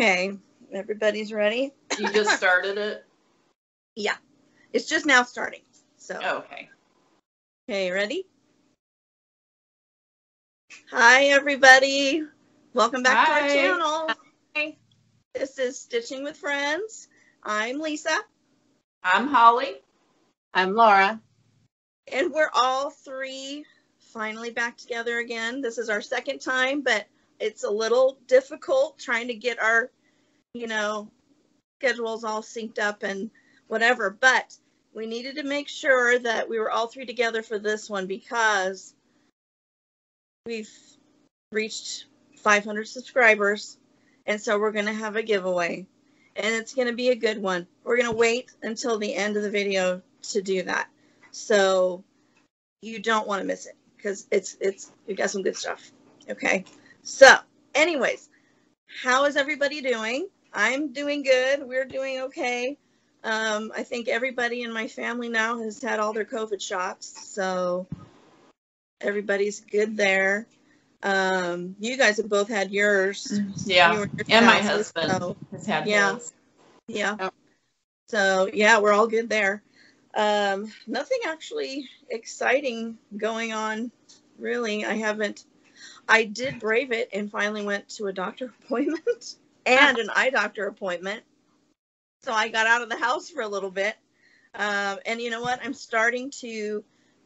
Okay, everybody's ready. You just started it? Yeah, it's just now starting. So, Oh, okay. okay, ready? Hi, everybody. Welcome back to our Hi. channel. This is Stitching with Friends. I'm Lisa, I'm Holly. I'm Laura. and we're all three finally back together again. This is our second time, but it's a little difficult trying to get our, you know, schedules all synced up and whatever. But we needed to make sure that we were all three together for this one because we've reached 500 subscribers. And so we're going to have a giveaway. And it's going to be a good one. We're going to wait until the end of the video to do that. So you don't want to miss it because it's it's we got some good stuff. Okay. So, anyways, how is everybody doing? I'm doing good. We're doing okay. Um, I think everybody in my family now has had all their COVID shots, so everybody's good there. Um, you guys have both had yours. You Yeah. and your And my husband so- has had Yeah. his. yeah. Oh. So yeah, we're all good there. Um, nothing actually exciting going on, really. I haven't. I did brave it and finally went to a doctor appointment and an eye doctor appointment. So I got out of the house for a little bit. Um, and you know what? I'm starting to,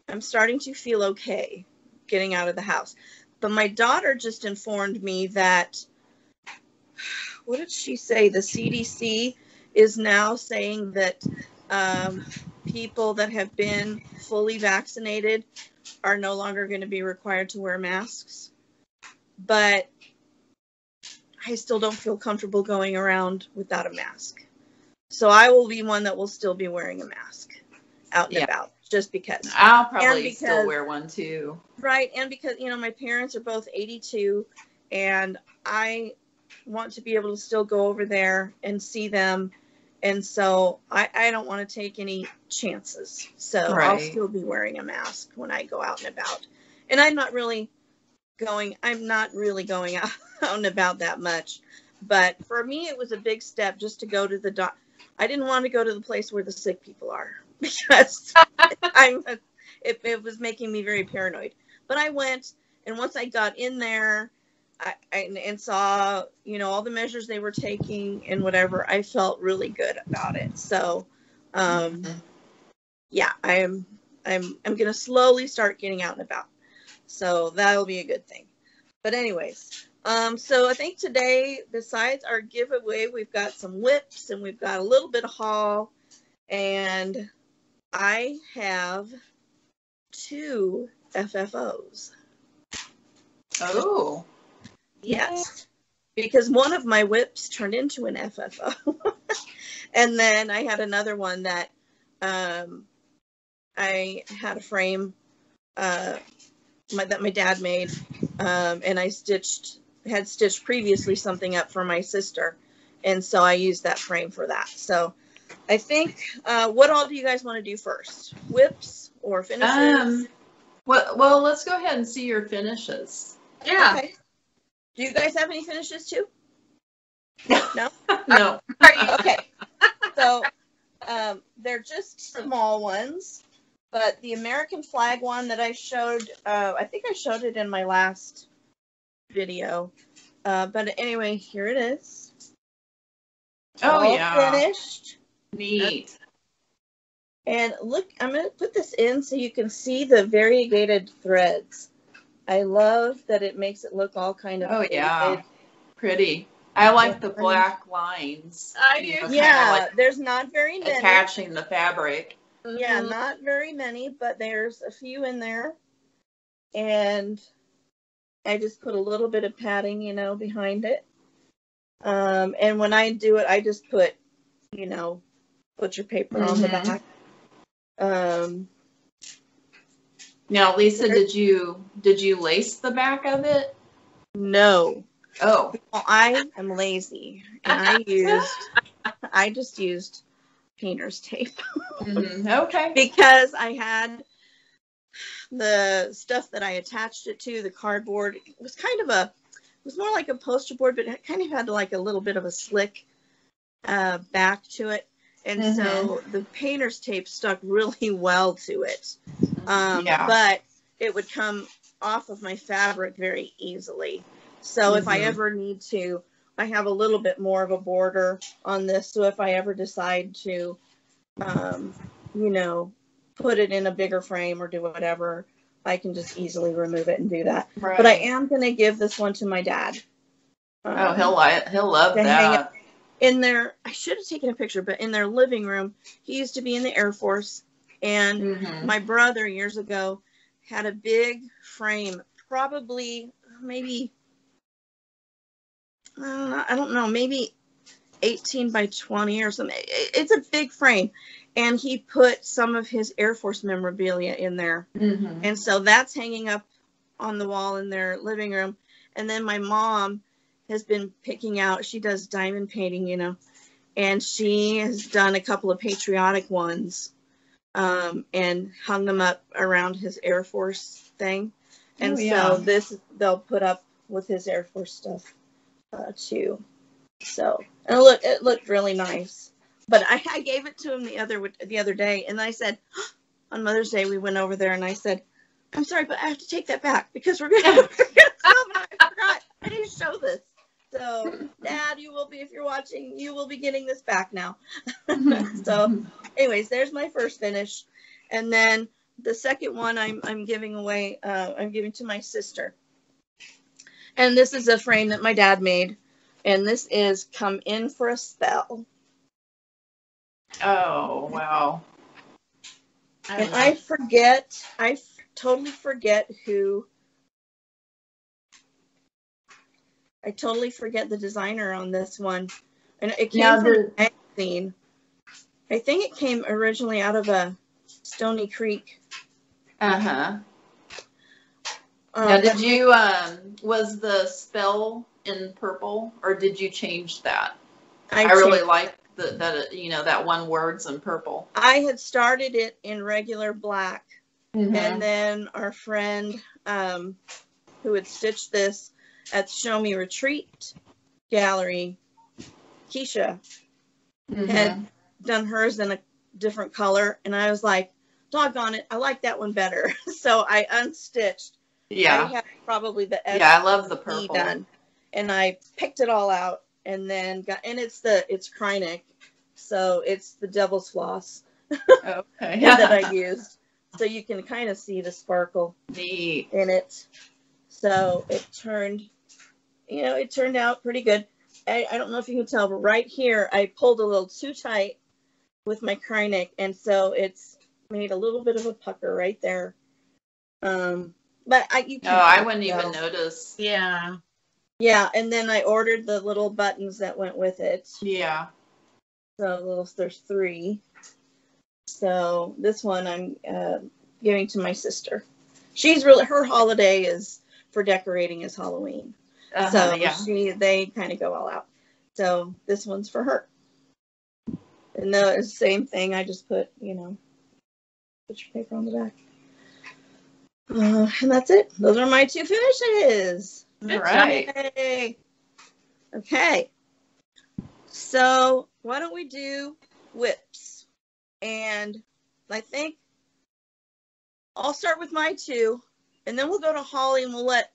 I'm starting to feel okay getting out of the house. But my daughter just informed me that, what did she say? The CDC is now saying that um, people that have been fully vaccinated are no longer going to be required to wear masks. But I still don't feel comfortable going around without a mask. So I will be one that will still be wearing a mask out and Yeah. about just because. I'll probably because- still wear one too. Right, and because you know my parents are both 82, and I want to be able to still go over there and see them, and so I, I don't want to take any chances. So I'll still be wearing a mask when I go out and about, and I'm not really going. I'm not really going out, out and about that much, but for me it was a big step just to go to the doc. I didn't want to go to the place where the sick people are because I'm. It, it was making me very paranoid. But I went, and once I got in there, I, I and saw you know all the measures they were taking and whatever, I felt really good about it. So, um, yeah, I'm I'm I'm gonna slowly start getting out and about. So that'll be a good thing. But anyways, um, so I think today, besides our giveaway, we've got some WIPs and we've got a little bit of haul, and I have two FFOs. Oh. Yes. Because one of my WIPs turned into an FFO. and then I had another one that um, I had a frame uh, my, that my dad made. Um, and I stitched, had stitched previously something up for my sister. And so I used that frame for that. So I think, uh, what all do you guys want to do first? WIPs or finishes? Um. Well, well, let's go ahead and see your finishes. Okay. Do you guys have any finishes too? No? No. okay. So um, they're just small ones, but the American flag one that I showed, uh, I think I showed it in my last video. Uh, but anyway, here it is. Oh All yeah. Finished. Neat. And look, I'm going to put this in so you can see the variegated threads. I love that it makes it look all kind of. Oh yeah. Pretty. I like the black lines. I you do know, kinda Yeah, like there's not very many. attaching the fabric. Yeah, Mhm. not very many, but there's a few in there. And I just put a little bit of padding, you know, behind it. Um, and when I do it, I just put, you know, put your paper on the Mhm. back. Um, Now, Lisa, did you did you lace the back of it? no, Oh. well, I am lazy, and I used, I just used painter's tape. mhm, Okay. because I had the stuff that I attached it to, the cardboard, it was kind of a it was more like a poster board, but it kind of had like a little bit of a slick uh, back to it. And so the painter's tape stuck really well to it. Um, Yeah. But it would come off of my fabric very easily. So if I Mhm. ever need to, I have a little bit more of a border on this. So if I ever decide to, um, you know, put it in a bigger frame or do whatever, I can just easily remove it and do that. Right. But I am going to give this one to my dad. Oh, Um, he'll he'll love that. In their I should have taken a picture, but in their living room, he used to be in the Air Force, and Mhm. my brother years ago had a big frame, probably maybe I don't know, I don't know, maybe 18 by 20 or something. It's a big frame, and he put some of his Air Force memorabilia in there. Mhm. And so that's hanging up on the wall in their living room. And then my mom has been picking out, she does diamond painting, you know, and she has done a couple of patriotic ones um, and hung them up around his Air Force thing. And Oh, so this they'll put up with his Air Force stuff uh, too. So and it look it looked really nice. But I, I gave it to him the other the other day, and I said on Mother's Day we went over there, and I said, "I'm sorry, but I have to take that back because we're gonna, we're gonna come." I forgot I didn't show this. So, Dad, you will be if you're watching, you will be getting this back now. so, anyways, there's my first finish, and then the second one I'm I'm giving away. Uh, I'm giving to my sister, and this is a frame that my dad made, and this is "Come In for a Spell." Oh wow. and I forget, I f- totally forget who. I totally forget the designer on this one, and it came Now from the a magazine. I think it came originally out of a Stoney Creek. uh huh. Um, Now, did you um was the spell in purple or did you change that? I, really like the, that you know that one words in purple. I had started it in regular black, Mm-hmm. and then our friend um, who had stitched this at the Show Me Retreat Gallery, Keisha, Mm-hmm. had done hers in a different color, and I was like, "Doggone it, I like that one better." so I unstitched. I Yeah. had probably the Yeah, I love the purple. done, and I picked it all out, and then got and it's the it's Kreinik, so it's the Devil's Floss Okay. that I used, so you can kind of see the sparkle Neat. in it. So it turned, you know, it turned out pretty good. I, I don't know if you can tell, but right here I pulled a little too tight with my Kreinik, and so it's made a little bit of a pucker right there. Um, but I you No, can Oh, I wouldn't tell. even notice. Yeah. Yeah, and then I ordered the little buttons that went with it. Yeah. So little, there's three. So this one I'm uh, giving to my sister. She's really her holiday is for decorating is Halloween. Uh-huh, so yeah. she they kind of go all out. So this one's for her. And the same thing. I just put you know, put your paper on the back. Uh, and that's it. Those are my two finishes. All right. Okay. So why don't we do WIPs? And I think I'll start with my two, and then we'll go to Holly and we'll let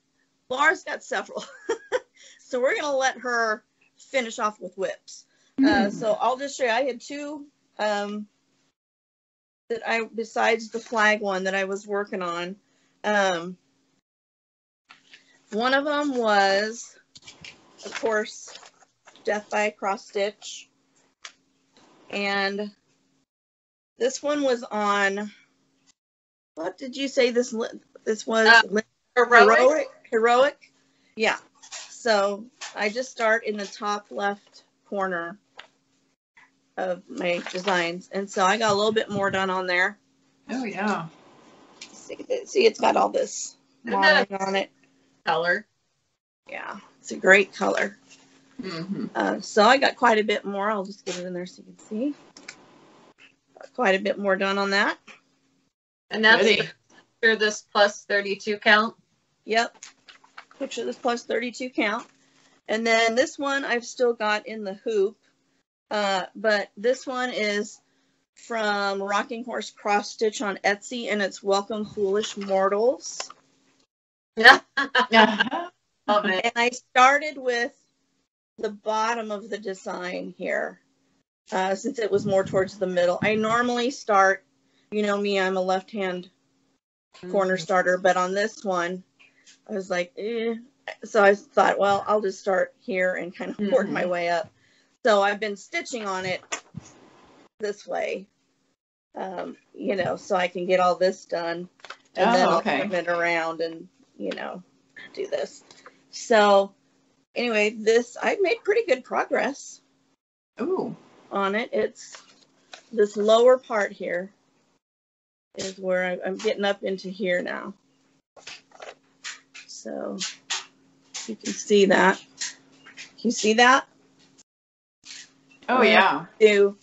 Laura's got several. so we're gonna let her finish off with WIPs. Uh, Hmm. so I'll just show you. I had two um, that I besides the flag one that I was working on. Um, one of them was, of course, Death by Cross Stitch, and this one was on. What did you say this this was? Uh, Heroic. heroic heroic yeah so i just start in the top left corner of my designs and so i got a little bit more done on there Oh yeah. see, see it's got all this Isn't that line on it Color. yeah it's a great color Mm-hmm. uh, so i got quite a bit more i'll just get it in there so you can see Got quite a bit more done on that And that's Goody. after this plus 32 count. yep picture this plus 32 count. And then this one I've still got in the hoop. Uh, but this one is from Rocking Horse Cross Stitch on Etsy and it's Welcome Foolish Mortals. Yeah. Love it. And I started with the bottom of the design here, uh, since it was more towards the middle. I normally start, you know me, I'm a left hand corner starter, but on this one, I was like, eh. So I thought, well, I'll just start here and kind of work my way up. So I've been stitching on it this way, um, you know, so I can get all this done. And then Oh, I'll okay. turn it around and, you know, do this. So anyway, this, I've made pretty good progress Ooh. on it. It's this lower part here is where I'm getting up into here now. So you can see that. Can you see that? Oh yeah. Do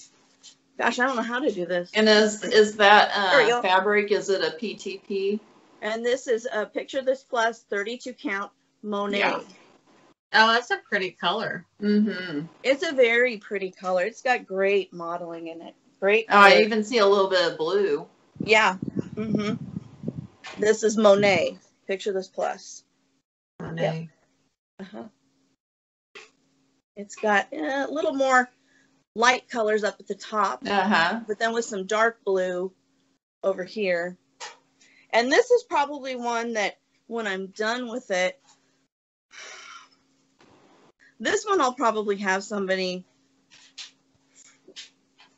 gosh, I don't know how to do this. And is is that uh, fabric? Is it a PTP? And this is a picture this plus 32 count Monet. Yeah. Oh, that's a pretty color. Mm-hmm. It's a very pretty color. It's got great modeling in it. Great. Oh, I even see a little bit of blue. yeah. Mm-hmm. This is Monet. Picture this plus. Monet. Uh-huh. It's got eh, a little more light colors up at the top, Uh huh. but then with some dark blue over here. And this is probably one that when I'm done with it, this one I'll probably have somebody,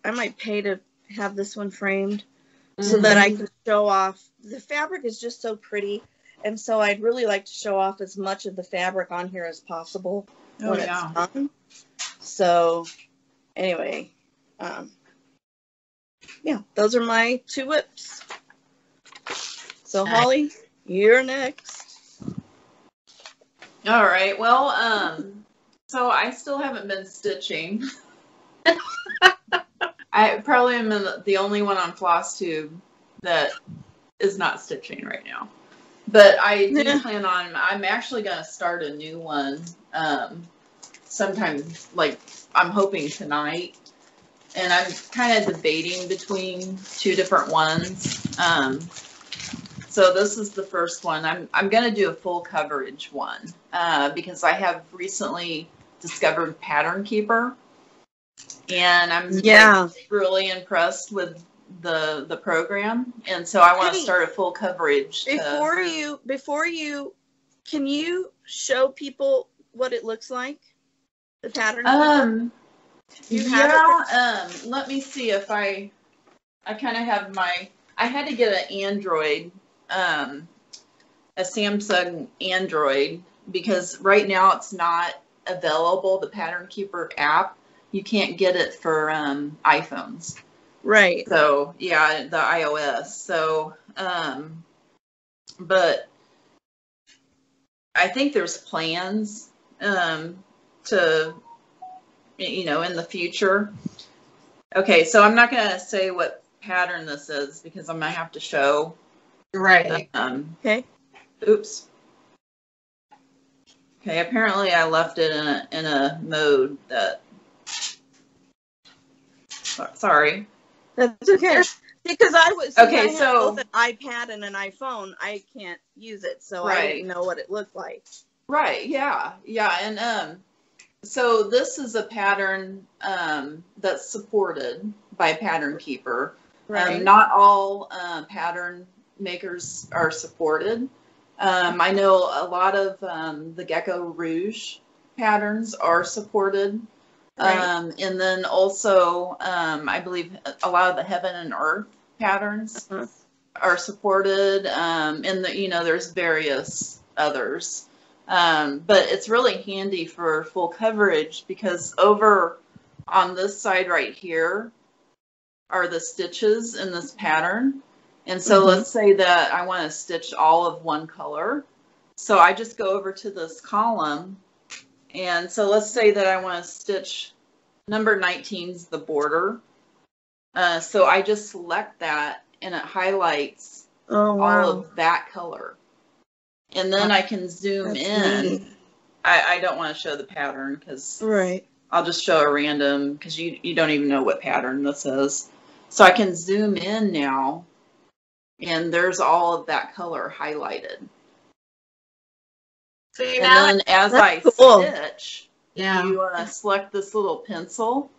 I might pay to have this one framed so that I can show off. The fabric is just so pretty. And so I'd really like to show off as much of the fabric on here as possible Oh when yeah. it's done. So anyway, um, yeah, those are my two WIPs. So Holly, you're next. All right. Well, um, so I still haven't been stitching. I probably am the the only one on FlossTube that is not stitching right now. But I do Yeah. plan on. I'm actually going to start a new one um, sometime. Like I'm hoping tonight, and I'm kind of debating between two different ones. Um, so this is the first one. I'm I'm gonna do a full coverage one uh, because I have recently discovered Pattern Keeper, and I'm like, really impressed with the the program, and so I want to Hey, start a full coverage. to- Before you, before you, can you show people what it looks like? The pattern. um, You have yeah. Um, let me see if I I kind of have my. I had to get an Android, um, a Samsung Android because right now it's not available. The Pattern Keeper app, you can't get it for um, iPhones. Right. So yeah, the iOS. So, um, but I think there's plans um, to, you know, in the future. Okay, so I'm not gonna say what pattern this is because I'm gonna have to show. Right. Um, Okay. oops. Okay, apparently I left it in a in a mode that. Sorry. That's okay. Because I was Okay, I so- both an iPad and an iPhone. I can't use it, so I Right. didn't know what it looked like. Right, yeah, yeah, and um, so this is a pattern um that's supported by Pattern Keeper. Um, not all uh, pattern makers are supported. Um, I know a lot of um, the Gecko Rouge patterns are supported. Right. Um, and then also, um, I believe a lot of the Heaven and Earth patterns Uh-huh. are supported. Um, and the, you know, there's various others. Um, but it's really handy for full coverage because over on this side right here are the stitches in this pattern. And so Mhm. let's say that I want to stitch all of one color. So I just go over to this column. And so let's say that I want to stitch number 19 is the border. Uh, so I just select that and it highlights Oh wow. all of that color. and then I can zoom That's in. I, I don't want to show the pattern because Right. I'll just show a random because you, you don't even know what pattern this is. So I can zoom in now and there's all of that color highlighted. See And now, then as I cool. stitch, yeah. you uh, select this little pencil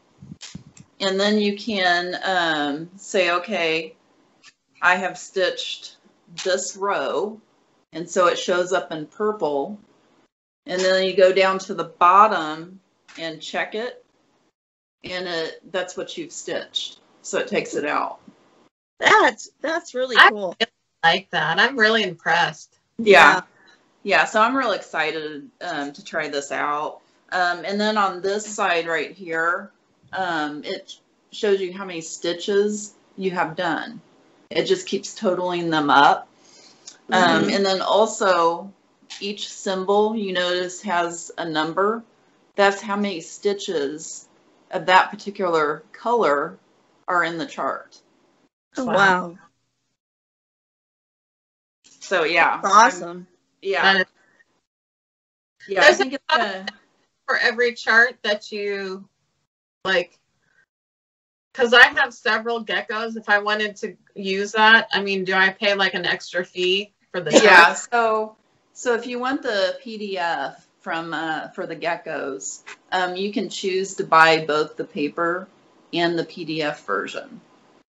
and then you can um, say, okay, I have stitched this row. And so it shows up in purple. And then you go down to the bottom and check it. And it, that's what you've stitched. So it takes it out. That's that's really cool. I- cool. like that. I'm really impressed. Yeah. Yeah, so I'm real excited um, to try this out. Um, and then on this side right here, um, it shows you how many stitches you have done. It just keeps totaling them up. Um, Mhm. and then also each symbol you notice has a number. That's how many stitches of that particular color are in the chart. Oh, Wow. wow. So yeah. That's I'm- awesome. Yeah. Yeah, I There's think it's gonna, for every chart that you like because i have several geckos if i wanted to use that i mean do i pay like an extra fee for the Yeah, so, so if you want the PDF from, uh, for the geckos, um, you can choose to buy both the paper and the PDF version.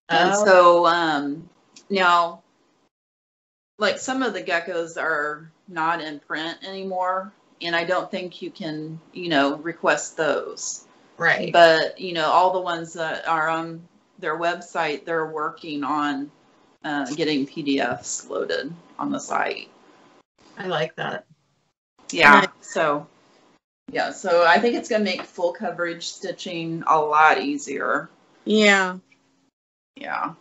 Oh. And so, um, now, like some of the geckos are not in print anymore, and I don't think you can, you know, request those. right But, you know, all the ones that are on their website, they're working on, uh, getting PDFs loaded on the site. i like that Yeah, Nice. so, yeah, so I think it's gonna make full coverage stitching a lot easier. Yeah. Yeah.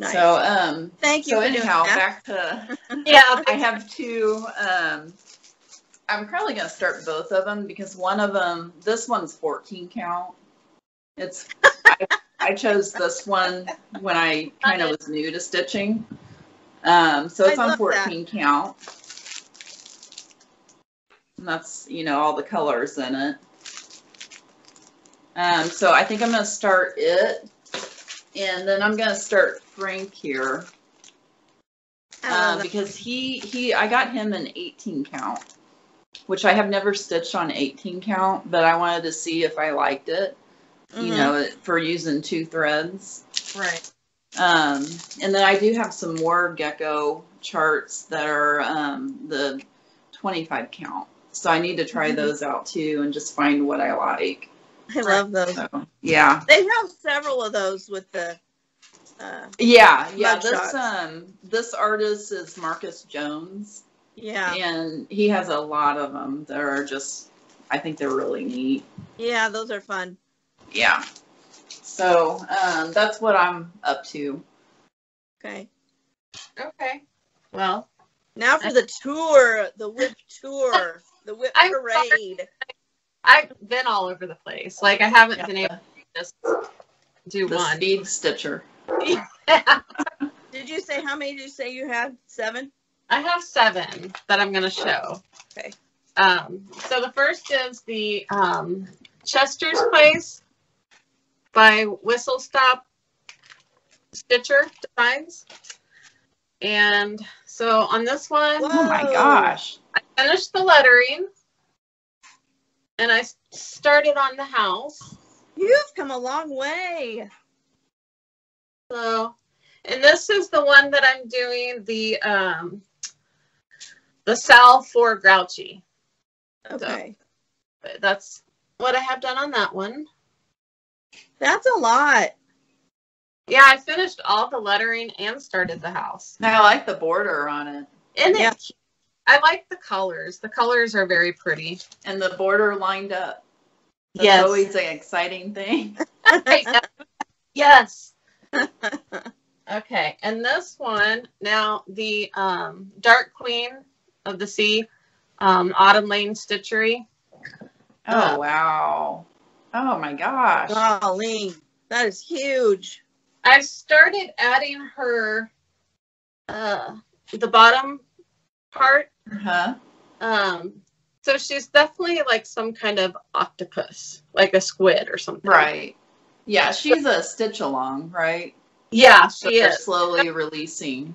Nice. So, um, Thank you so anyhow, that. back to, yeah I have two, um, I'm probably gonna start both of them because one of them, this one's fourteen count. It's, I, I chose this one when I kind of was new to stitching. Um, so it's I on love that. fourteen count. And that's, you know, all the colors in it. Um, so I think I'm gonna start it. And then I'm gonna start Frank here. Um, that. because he, he, I got him an 18 count, which I have never stitched on 18 count, but I wanted to see if I liked it, you Mhm. know, for using two threads. right Um, and then I do have some more gecko charts that are, um, the 25 count. So I need to try Mhm. those out too and just find what I like. I love those. So, yeah. They have several of those with the. Uh, Yeah, yeah. This shots. um this artist is Marcus Jones. yeah. And he has a lot of them that are just, I think they're really neat. Yeah, those are fun. Yeah. So um, that's what I'm up to. Okay. okay well Now for the tour, the WIP tour, the WIP I'm parade. I've been all over the place like i haven't Yeah. been able to just do The one Speed Stitcher. Did you say how many did you say you had? Seven? I have seven that I'm going to show. Okay. Um, so the first is the um, Chester's Place by Whistle Stop Stitcher Designs. And so on this one, Oh my gosh. I finished the lettering and I started on the house. You've come a long way. So, and this is the one that I'm doing the um, the SAL for Grouchy. Okay. That's what I have done on that one. That's a lot. Yeah, I finished all the lettering and started the house. I like the border on it. And Yeah. it, I like the colors. The colors are very pretty. And the border lined up. That's Yes. always an exciting thing. yes. Okay, and this one now the um, Dark Queen of the Sea, um, Autumn Lane Stitchery. Oh, wow. Oh my gosh. Golly, that is huge. I started adding her uh, the bottom part. Uh-huh. Um, so she's definitely like some kind of octopus, like a squid or something. Right. Yeah, she's a stitch along, right? Yeah, So she they're is. slowly releasing.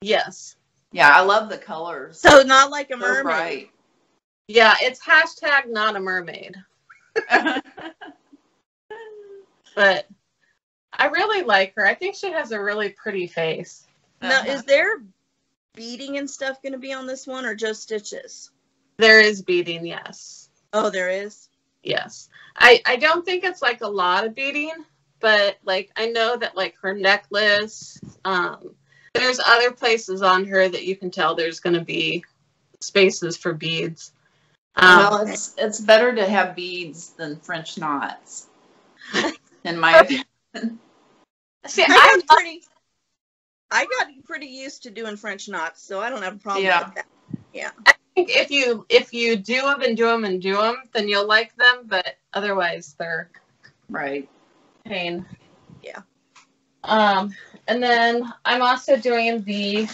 Yes. Yeah, I love the colors. So not like a So mermaid. bright. Yeah, it's hashtag not a mermaid. But I really like her. I think she has a really pretty face. Now, Uh-huh. is there beading and stuff going to be on this one, or just stitches? There is beading, yes. Oh, there is. Yes. I, I don't think it's like a lot of beading, but like I know that like her necklace, um, there's other places on her that you can tell there's gonna be spaces for beads. Um, well, it's it's better to have beads than French knots, in my opinion. see, I I got pretty. I got pretty used to doing French knots, so I don't have a problem Yeah. with that. Yeah. I think if you if you do them and do them and do them, then you'll like them. But otherwise, they're Right. pain. Yeah. Um, and then I'm also doing the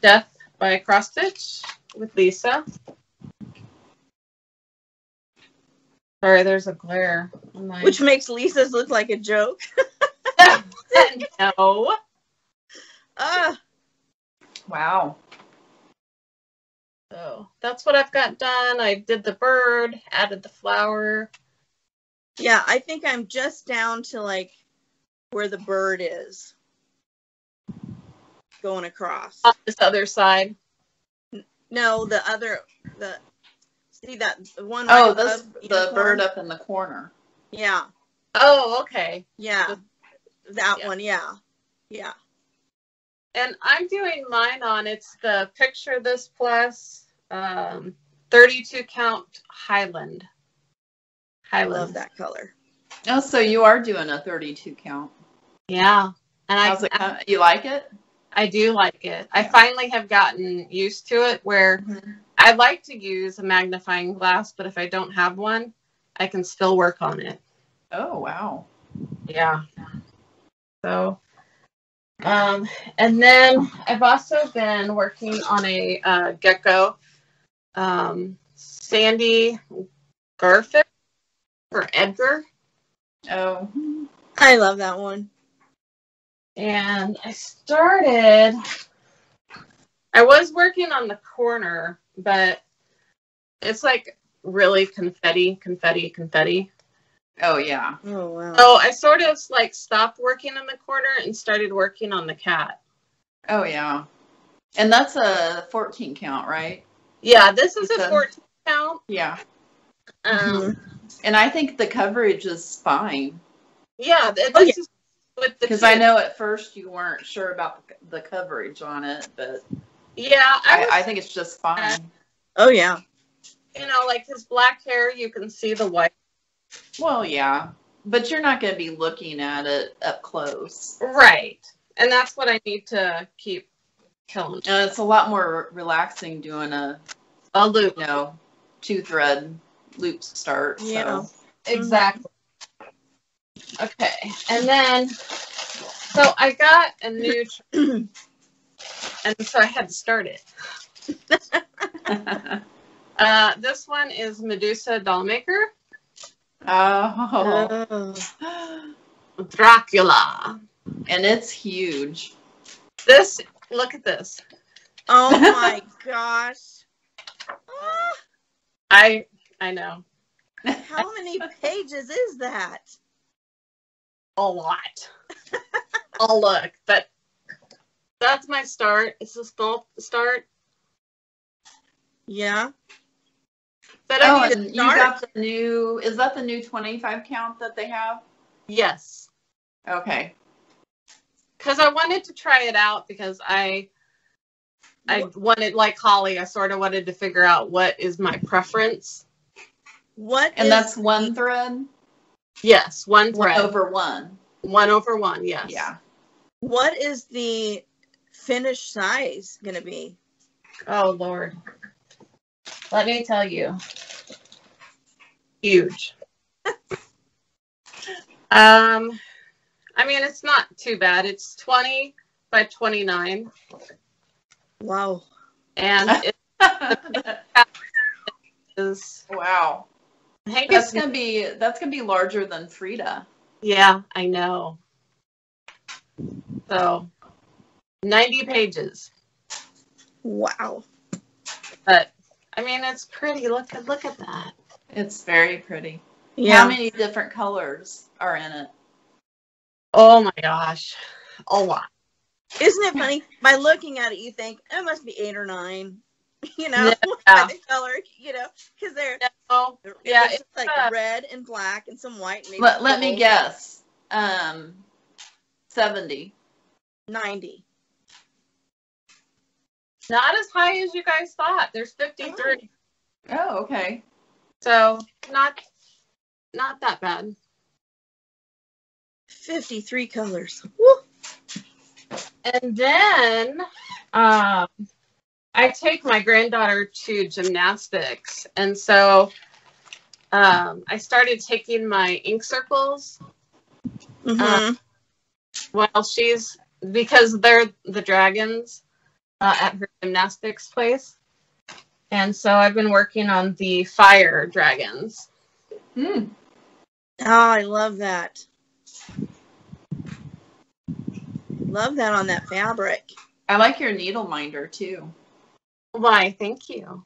Death by Cross Stitch with Lisa. Sorry, there's a glare. on my- Which makes Lisa's look like a joke. no. Ah, Wow. So that's what I've got done. I did the bird, added the flower. yeah, I think I'm just down to like where the bird is going across. on this other side. No, the other the see that the one. Oh, right this above the unicorn? bird up in the corner. Yeah, Oh, okay. yeah, that Yeah. one. Yeah, yeah. And I'm doing mine on it's the picture this plus um 32 count Highland. I love that color. Oh, so you are doing a 32 count. Yeah. And I, How's it? come- You like it? I do like it. I finally have gotten used to it where I like to use a magnifying glass, but if I don't have one, I can still work on it. Oh, wow. Yeah. So, um, and then I've also been working on a uh, gecko, um, Sandy Garfield or Edgar, Oh, I love that one. and I started. I was working on the corner, but it's like really confetti, confetti, confetti. Oh yeah. Oh wow. So I sort of like stopped working in the corner and started working on the cat. Oh yeah. And that's a 14 count, right? Yeah, this is a a- 14 count. Yeah. Um, Mhm. And I think the coverage is fine Yeah, th- Oh, this is with the because I know at first you weren't sure about the- the coverage on it, but Yeah, I, I, I think it's just fine. Oh yeah. you know, like his black hair, you can see the white. Well, yeah, but you're not going to be looking at it up close. Right, and that's what I need to keep telling. And it's a lot more relaxing doing a A loop. you know two thread loop start. Yeah. So Exactly. Okay, and then so I got a new, tr- and so I had to start it. Uh, this one is Medusa Dollmaker, oh, Oh. Dracula. and it's huge. This, look at this. Oh my gosh. Ah, I I know how many pages is that? a lot. oh look, but that's my start. It's a small start, Yeah. But Oh, I need and to you start. got the new. Is that the new 25 count that they have? yes, Okay. because I wanted to try it out because I I wanted like Holly. I sort of wanted to figure out what is my preference. What And is- that's one thread Yes, one one thread, over one. one over one. Yes. Yeah. what is the finished size gonna be? Oh Lord. Let me tell you. Huge. um I mean it's not too bad. It's 20 by 29. Wow. and it is. wow. I think That's it's gonna be that's gonna be larger than Frida. yeah, I know. So, ninety pages, Wow. but I mean it's pretty. Look at look at that. It's very pretty. Yeah. How many different colors are in it? Oh my gosh, a lot. Isn't it funny? By looking at it, you think it must be eight or nine. You know, Yeah. by the color. You know, because they're Oh, yeah, it's it's, like uh, red and black and some white. Maybe Let, let me guess. Um, seventy. Ninety. Not as high as you guys thought. There's 53. Oh, okay. so not not that bad. Fifty-three colors. Woo. And then um, I take my granddaughter to gymnastics. And so um, I started taking my ink circles Mhm. while she's, because they're the dragons uh, at her gymnastics place. And so I've been working on the fire dragons. Hmm. Oh, I love that. Love that on that fabric. I like your needle minder too. Why, thank you.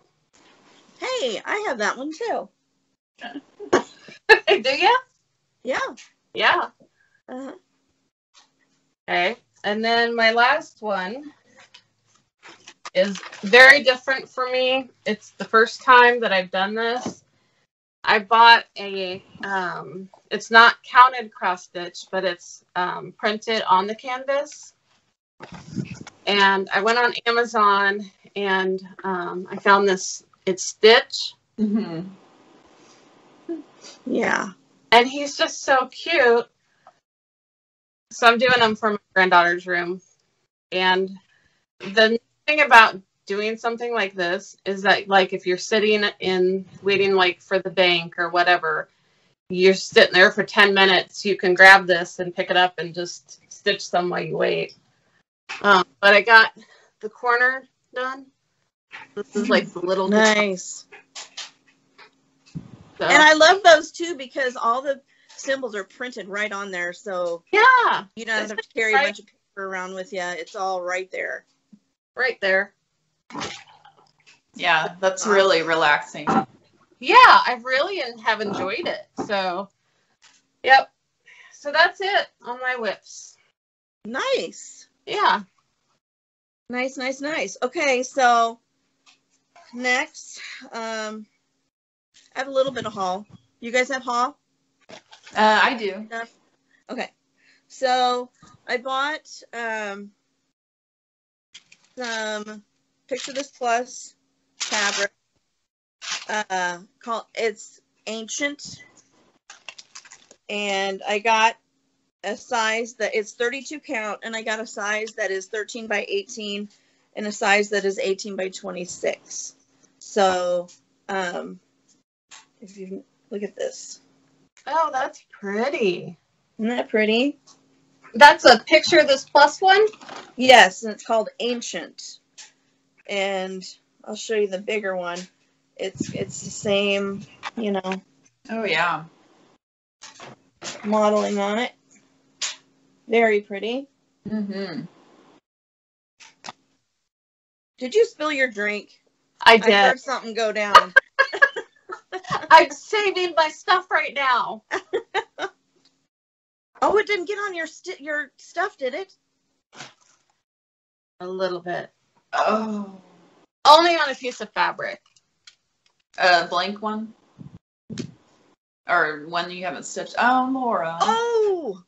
Hey, I have that one too. Do you? Yeah. Yeah. Uh-huh. Okay. And then my last one is very different for me. It's the first time that I've done this. I bought a, um, it's not counted cross stitch, but it's um, printed on the canvas. And I went on Amazon and um, I found this, it's Stitch. Mm-hmm. Yeah. and he's just so cute. So I'm doing them for my granddaughter's room. And the thing about doing something like this is that like if you're sitting in waiting like for the bank or whatever, you're sitting there for 10 minutes, you can grab this and pick it up and just stitch them while you wait. Um, but I got the corner done. This is like the little Nice. so- And I love those too because all the symbols are printed right on there, so yeah, you don't have to carry a bunch of paper around with you. It's all right there. Right there. Yeah, that's really relaxing. yeah, I really en- have enjoyed it. So, yep. So that's it on my WIPs. Nice. Yeah. Nice, nice, nice. Okay, so next, um, I have a little bit of haul. You guys have haul? Uh, I do. Okay. So I bought um some Picture This Plus fabric. Uh called it's ancient. And I got a size that it's 32 count and I got a size that is 13 by 18 and a size that is 18 by 26. So um if you look at this. Oh, that's pretty. Isn't that pretty? That's a picture of this plus one. Yes, and it's called Ancient. And I'll show you the bigger one. It's it's the same, you know, Oh yeah. modeling on it. Very pretty. Mm-hmm. Did you spill your drink? I I did. heard something go down. I'm saving my stuff right now. Oh, it didn't get on your st- your stuff, did it? A little bit. Oh. Only on a piece of fabric. A blank one? Or one you haven't stitched? Oh, Laura. Oh,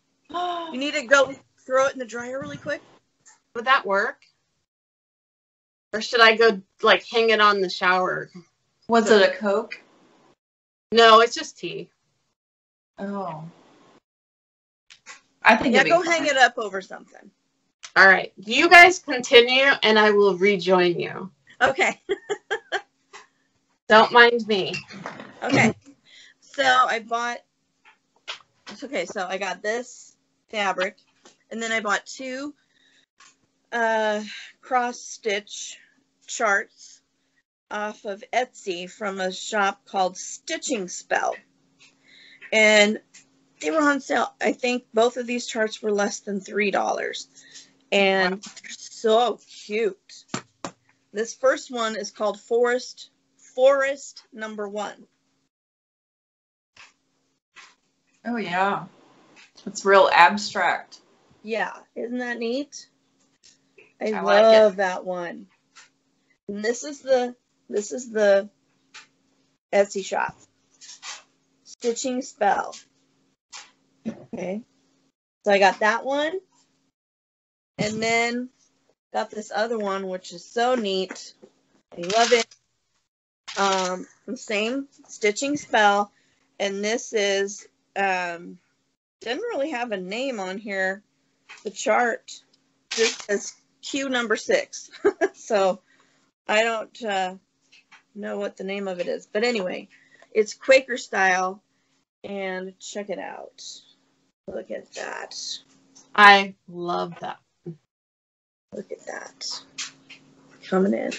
you need to go throw it in the dryer really quick. Would that work? Or should I go like hang it on the shower? Was it a Coke? No, it's just tea. Oh. I think Yeah, go be hang fine. it up over something. All right. You guys continue and I will rejoin you. Okay. Don't mind me. Okay. So I bought. It's okay. So I got this fabric, and then I bought two uh, cross stitch charts off of Etsy from a shop called Stitching Spell. And they were on sale. I think both of these charts were less than $3. And Wow. they're so cute. This first one is called Forest Forest Number One. Oh yeah. It's real abstract. Yeah, isn't that neat? I, I like love that one. And this is the this is the Etsy shop. Stitching spell. Okay. So I got that one. And then got this other one which is so neat. I love it. Um the same stitching spell and this is um didn't really have a name on here the chart just says Q number six. so I don't uh, know what the name of it is. But anyway, it's Quaker style. And check it out. Look at that. I love that. Look at that. Coming in.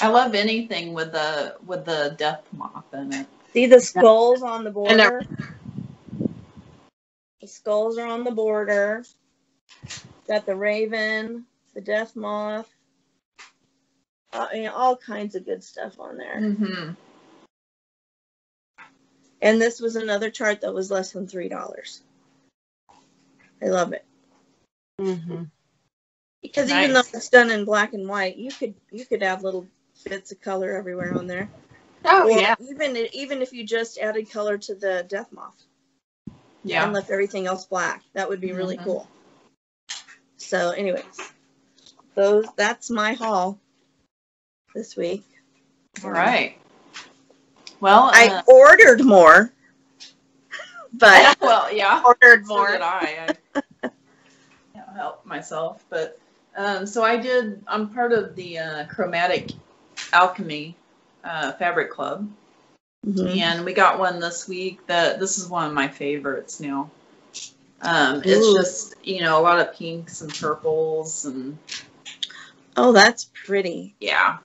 I love anything with the with the death moth in it. See the skulls on the border? The skulls are on the border. Got the raven, the death moth. Uh, you know, all kinds of good stuff on there. Mm-hmm. And this was another chart that was less than three dollars. I love it Mm-hmm. because even though it's done in black and white, you could you could add little bits of color everywhere on there. Oh Or yeah. Even even if you just added color to the death moth Yeah. and left everything else black, that would be really Mhm. cool. So, anyways, those that's my haul this week. All right. Well, I uh, ordered more, but well, yeah. Ordered So more. did I. I can't help myself, but um, so I did. I'm part of the uh, Chromatic Alchemy uh, Fabric Club, Mhm. and we got one this week. That this is one of my favorites now. Um, it's just you know a lot of pinks and purples and oh, that's pretty. yeah,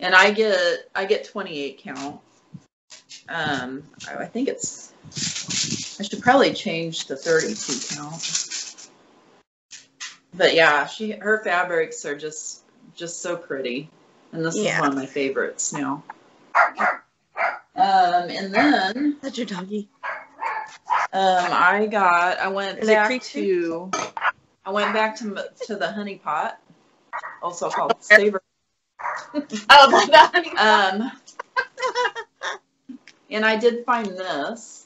and I get I get 28 count. Um, I think it's. I should probably change the 32 count. But yeah, she her fabrics are just just so pretty, and this Yeah. is one of my favorites now. Um, and then That's your doggy. um, I got I went Is back to I went back to to the honey pot, also called savor. Oh, like that. Um, and I did find this,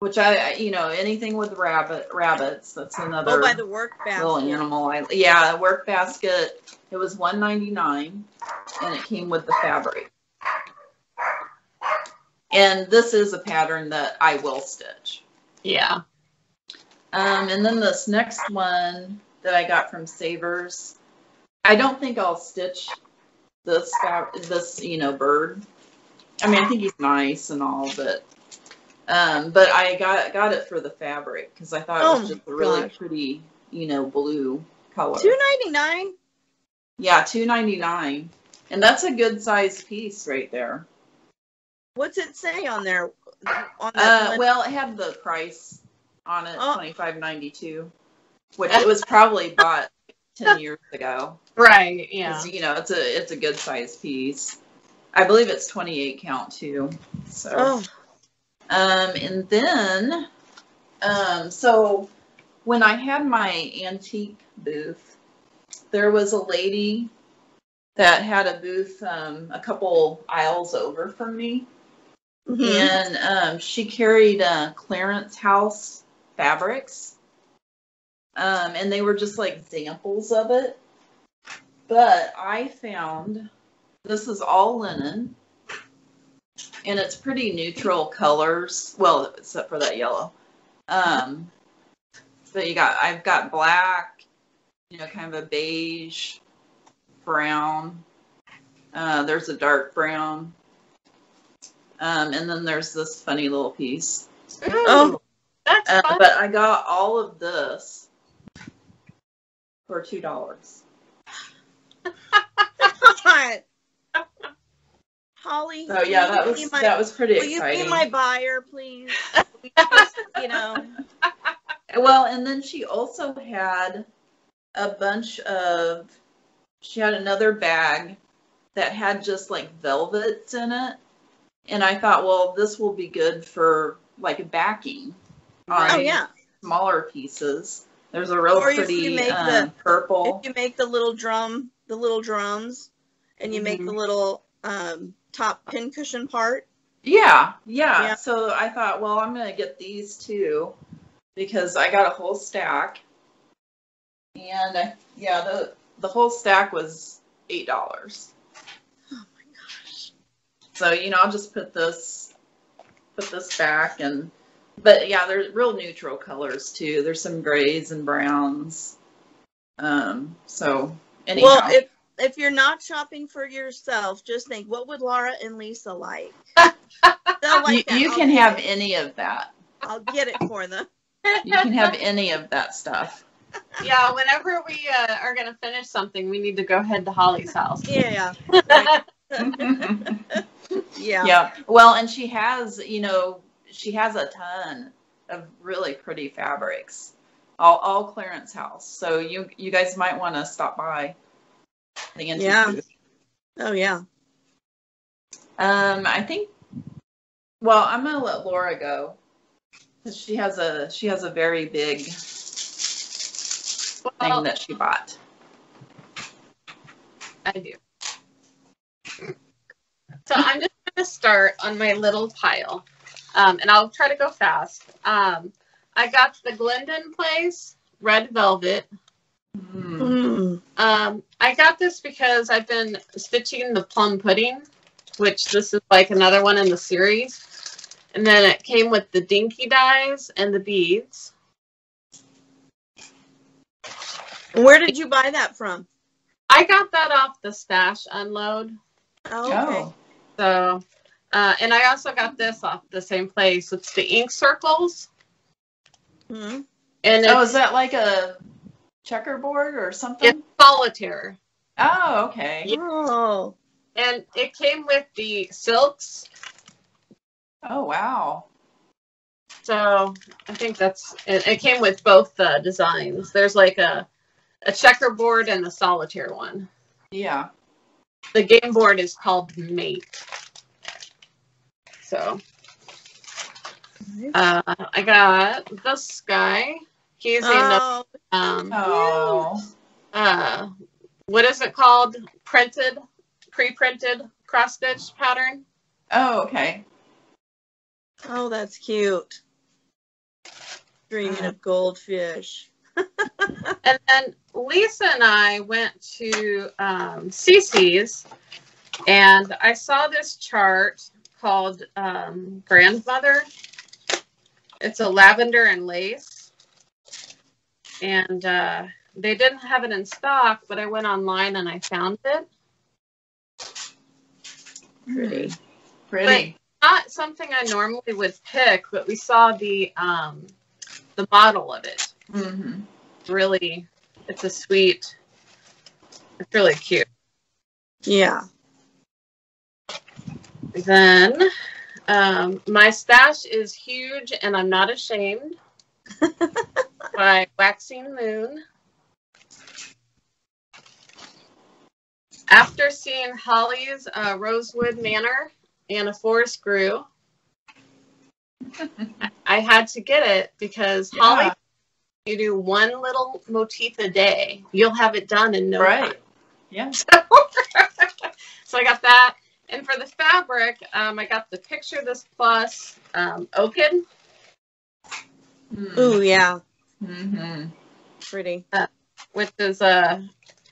which I, you know, anything with rabbit rabbits. That's another Oh, by the work basket. little animal. I, yeah, work basket. It was one ninety nine, and it came with the fabric. And this is a pattern that I will stitch. Yeah. Um, and then this next one that I got from Savers, I don't think I'll stitch this this you know bird. I mean, I think he's nice and all, but um, but I got got it for the fabric because I thought it Oh was just a really gosh. pretty you know blue color. Two ninety nine. Yeah, two ninety nine, and that's a good size piece right there. What's it say on there? On Uh, well, it had the price on it, Oh. twenty five ninety two, which it was probably bought ten years ago. Right. Yeah. you know, it's a it's a good size piece. I believe it's twenty eight count too. So, oh, um, and then, um, so when I had my antique booth, there was a lady that had a booth um, a couple aisles over from me mhm. and um, she carried uh, clearance house fabrics, um, and they were just like samples of it. But I found this is all linen, and it's pretty neutral colors. Well, except for that yellow. Um, but you got I've got black, you know, kind of a beige, brown. Uh, there's a dark brown. Um, and then there's this funny little piece. Oh. That's Uh, fun. but I got all of this for two dollars. not? Holly. Oh yeah, will that was my- that was pretty Will you be my buyer, please? Just, you know. Well, and then she also had a bunch of, she had another bag that had just like velvets in it. And I thought, well, this will be good for like a backing on Oh yeah. smaller pieces. There's a real Or if you pretty make um, the- purple. If you make the little drum, the little drums, and you make Mm-hmm. the little um, top pin cushion part. Yeah, yeah, Yeah. So I thought, well, I'm gonna get these two because I got a whole stack. And uh, yeah, the the whole stack was eight dollars. Oh my gosh. So you know, I'll just put this put this back and but yeah, there's real neutral colors too. There's some grays and browns. Um, so anyhow, Well, if if you're not shopping for yourself, just think, what would Laura and Lisa like? Like you, you can have it. any of that. I'll get it for them. You can have any of that stuff. Yeah, whenever we uh, are gonna finish something, we need to go head to Holly's house. Yeah. Yeah. Yeah. Well, and she has, you know, she has a ton of really pretty fabrics. All, all clearance house. So you you guys might want to stop by the antique Yeah. booth. Oh yeah. Um, I think. Well, I'm gonna let Laura go because she has a she has a very big thing that she bought. I do. So I'm just gonna start on my little pile, um, and I'll try to go fast. Um, I got the Glendon Place red velvet. Mm. Um, I got this because I've been stitching the plum pudding, which this is like another one in the series. And then it came with the Dinky-Dyes and the beads. Where did you buy that from? I got that off the stash unload. Oh, okay. Oh. So, uh, and I also got this off the same place. It's the ink circles, Hmm. and Oh, it's, is that like a checkerboard or something? it's solitaire. Oh, okay. Yeah. Oh. And it came with the silks. Oh, wow. So I think that's it. It came with both the designs. There's like a a checkerboard and a solitaire one. Yeah. The game board is called Mate. So uh, I got this guy. He's in a Oh, um, Oh. uh, what is it called? Printed, pre-printed cross stitch pattern. Oh, okay. oh, that's cute. Dreaming of goldfish. And then Lisa and I went to um, Cece's, and I saw this chart called um, Grandmother. It's a lavender and lace, and uh, they didn't have it in stock, but I went online and I found it. Pretty. Pretty. Not something I normally would pick, but we saw the um, the model of it. Mm-hmm. Really, it's a sweet. It's really cute. Yeah. Then um, my stash is huge and I'm not ashamed by Waxing Moon. After seeing Holly's uh, Rosewood Manor and a Forest Grew, I- had to get it because Holly, you do one little motif a day, you'll have it done in no Right. time. Yeah. so I got that. And for the fabric, um, I got the Picture This Plus um, Oaken, Ooh, yeah. Mm-hmm. Pretty. which is a,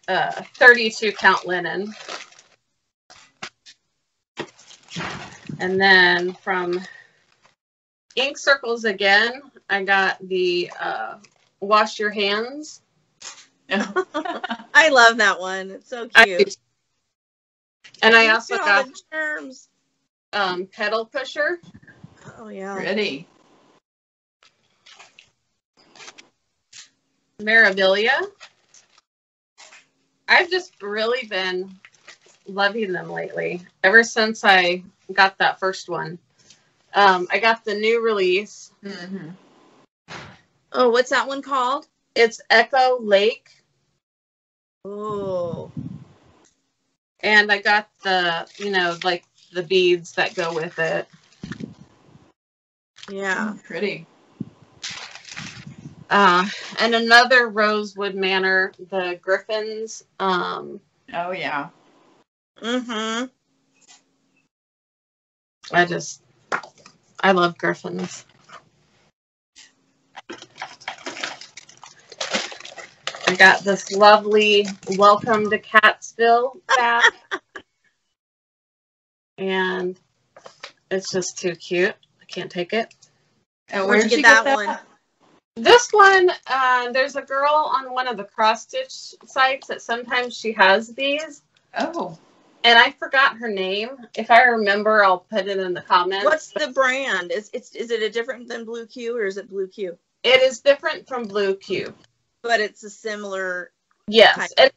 a 32 count linen. And then from Ink Circles again, I got the uh, Wash Your Hands. I love that one. It's so I- cute. and I also got germs. um, Pedal Pusher. Oh yeah. Pretty. Mirabilia. I've just really been loving them lately. Ever since I got that first one, um, I got the new release. Mhm. Oh, what's that one called? It's Echo Lake, Oh, and I got the you know like the beads that go with it. yeah. Pretty. Uh, and another Rosewood Manor, the Griffins. Um, Oh yeah. Mm-hmm. I just, I love Griffins. I got this lovely Welcome to Catskill bag. and it's just too cute. I can't take it. And Where'd you get that one? This one, uh, there's a girl on one of the cross stitch sites that sometimes she has these. Oh. And I forgot her name. If I remember, I'll put it in the comments. What's the brand? Is it's is it a different than Blue Q or is it Blue Q? It is different from Blue Q. But it's a similar. Yes. Kind And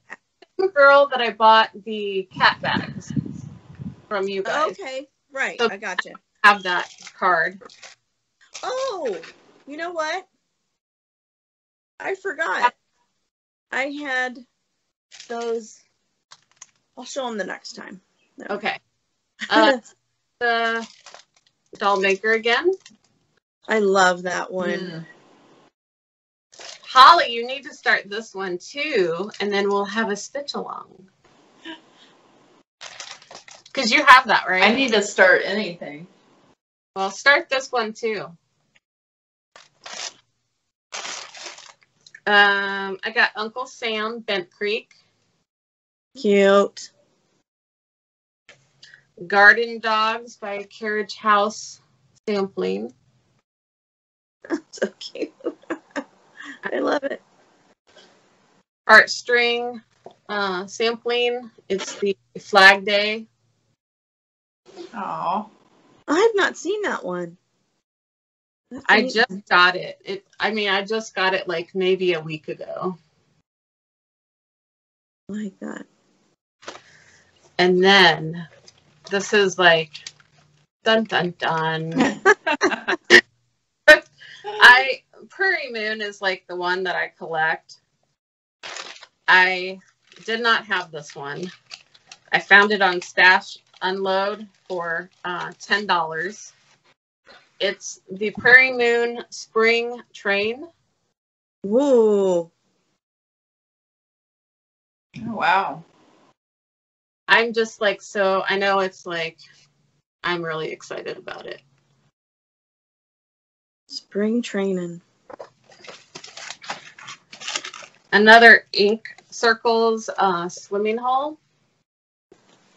the girl that I bought the cat bags from you guys Okay, right. So- I got you. have that card. Oh, you know what? I forgot. I had those. I'll show them the next time. Okay. Uh, the doll maker again. I love that one. Mm. Holly, you need to start this one too, and then we'll have a stitch along. Because you have that, right? I need to start anything. Well, start this one too. Um, I got Uncle Sam Bent Creek, Cute. Garden Dogs by Carriage House Sampling, so cute. I love it. Heartstring uh, Sampling. It's the Flag Day. Oh. I have not seen that one. That's I just got it. It. I mean, I just got it like maybe a week ago. like that. And then this is like dun dun dun. I Prairie Moon is like the one that I collect. I did not have this one. I found it on Stash Unload for uh, ten dollars. It's the Prairie Moon Spring Train. Woo. Oh, wow. I'm just like so. I know it's like I'm really excited about it. Spring training. Another Ink Circles uh, swimming hole.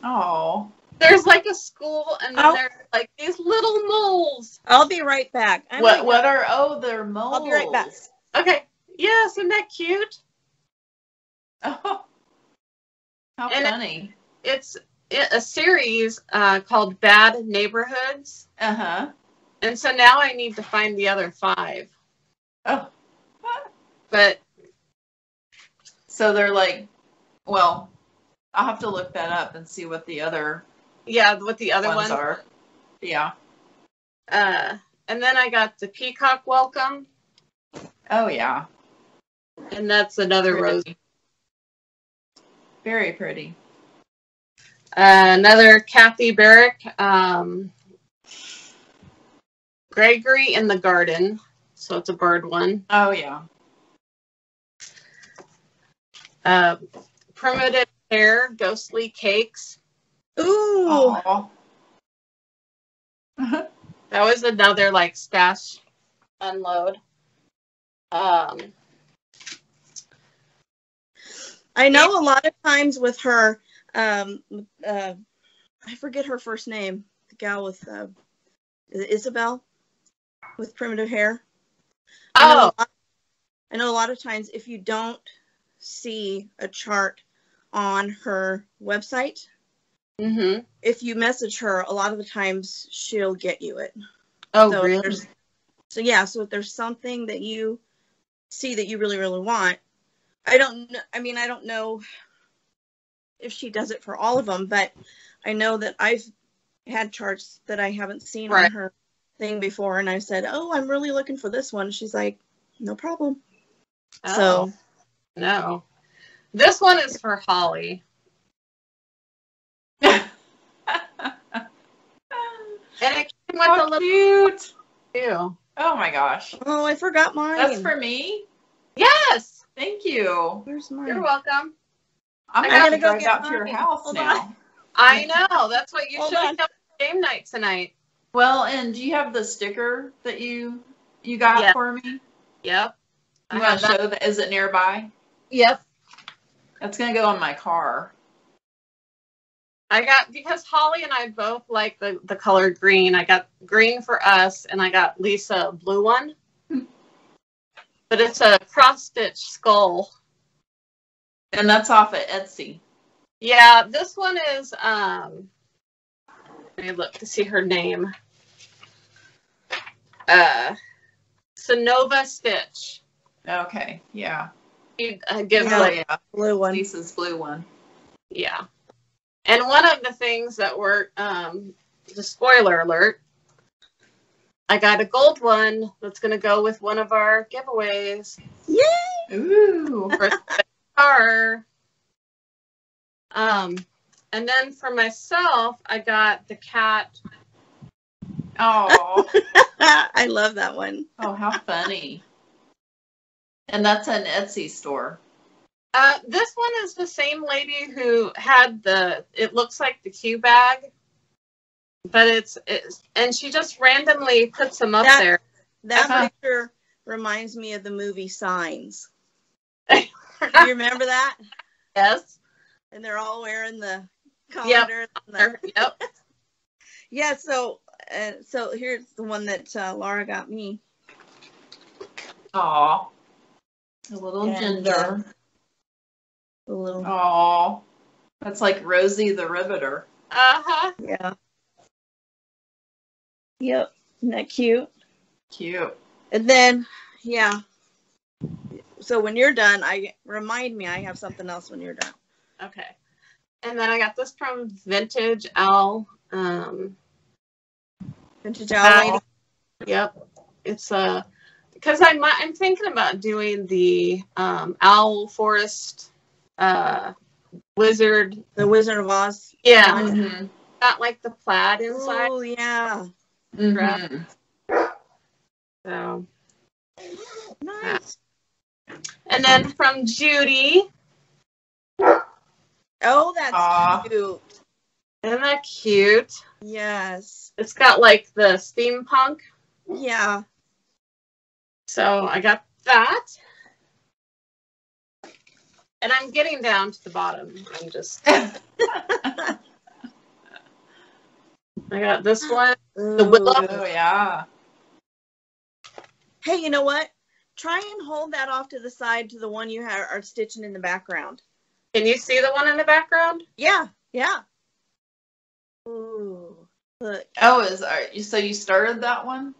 Oh. There's like a school, and then there's like these little moles. I'll be right back. I'm What gonna what go- are oh they're moles. I'll be right back. Okay, yes, isn't that cute? Oh. How And it- funny. It's a series uh, called Bad Neighborhoods, Uh-huh. and so now I need to find the other five. Oh. But So they're like well, I'll have to look that up and see what the other yeah, with the other ones one, are. Yeah. uh, and then I got the Peacock Welcome, Oh yeah. and that's another Pretty. rose. Very pretty. Uh, another Kathy Barrick, um, Gregory in the Garden. So it's a bird one. Oh yeah. Uh, Primitive Hare, Ghostly Cakes. Ooh. Aw. That was another like stash unload. Um, I know a lot of times with her, um, uh, I forget her first name. The gal with uh, is it Isabel with Primitive Hare. I know, oh, I know a lot of times if you don't see a chart on her website, hmm if you message her, a lot of the times she'll get you it. oh, so really? So yeah, so if there's something that you see that you really really want, I don't. I mean, I don't know if she does it for all of them, but I know that I've had charts that I haven't seen Right. on her thing before, and I said, "Oh, I'm really looking for this one." She's like, "No problem." So Oh, no. This one is for Holly. And it a How little cute. too. Oh my gosh. Oh, I forgot mine. That's for me? Yes. Thank you. Where's mine? You're welcome. I'm I gonna gotta go drive get out to your mine. house Hold now. I know. That's what you Hold should on. have done for game night tonight. Well, and do you have the sticker that you you got Yeah. for me? Yep. I You want to that. show that? Is it nearby? Yep. That's gonna go on my car. I got because Holly and I both like the, the color green. I got green for us and I got Lisa a blue one. Hmm. But it's a cross stitch skull. And that's off at Etsy. Yeah, this one is um let me look to see her name. Uh Sonova Stitch. Okay. Yeah. He uh, gives Yeah. Like yeah. blue one. Lisa's blue one. yeah. And one of the things that were um the spoiler alert. I got a gold one that's gonna go with one of our giveaways. Yay! Ooh. for car. Um, and then for myself, I got the cat. Oh. I love that one. oh, how funny. And that's an Etsy store. Uh, this one is the same lady who had the. It looks like the Q bag, but it's it's and she just randomly puts them up That- there. That Uh-huh. picture reminds me of the movie Signs. you remember that? yes. And they're all wearing the Yep. colander. and the- Yep. Yeah. So, uh, so here's the one that uh, Laura got me. Aw. A little And, ginger. The little. Aw. That's like Rosie the Riveter. Uh huh. Yeah. Yep. Isn't that cute? Cute. And then, yeah. So when you're done, I remind me I have something else when you're done. Okay. And then I got this from Vintage Owl. Um, Vintage Owl Yep. It's uh because I'm I'm thinking about doing the um owl forest uh wizard. The Wizard of Oz. Yeah. Mhm. Got like the plaid inside. Oh yeah. Mhm. So Nice. and then from Judy. Oh, that's Aw. cute. Isn't that cute? Yes. It's got like the steampunk. Yeah. So I got that. And I'm getting down to the bottom. I'm just I got this one. The willow. oh yeah. Hey, you know what? Try and hold that off to the side to the one you ha- are stitching in the background. Can you see the one in the background? Yeah, yeah. Ooh, look, Oh, is are you so you started that one?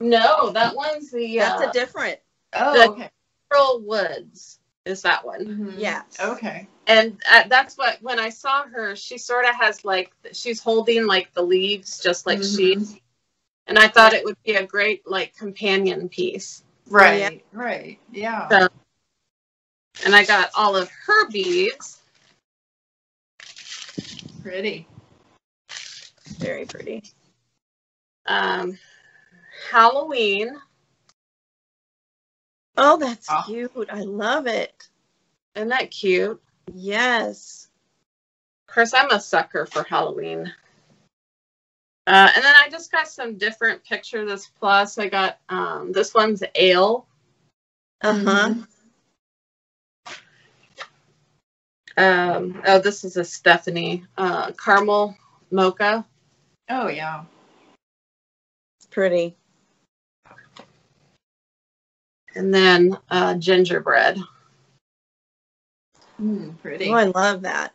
No, that one's the that's uh, a different. Oh, The- okay. Pearl Woods is that one. Mhm. Yes. Okay. And uh, that's what when I saw her, she sort of has like she's holding like the leaves just like she. Mhm. And I thought it would be a great like companion piece. Right. Right. Yeah. So- And I got all of her beads. Pretty. Very pretty. Um, Halloween. Oh, that's Oh. cute. I love it. Isn't that cute? Yes. Of course, I'm a sucker for Halloween. Uh, and then I just got some different picture this plus. I got um, this one's ale. Uh huh. Um, oh, this is a Stephanie uh, caramel mocha. Oh yeah. It's pretty. And then uh, gingerbread. Mm, pretty. Oh, I love that.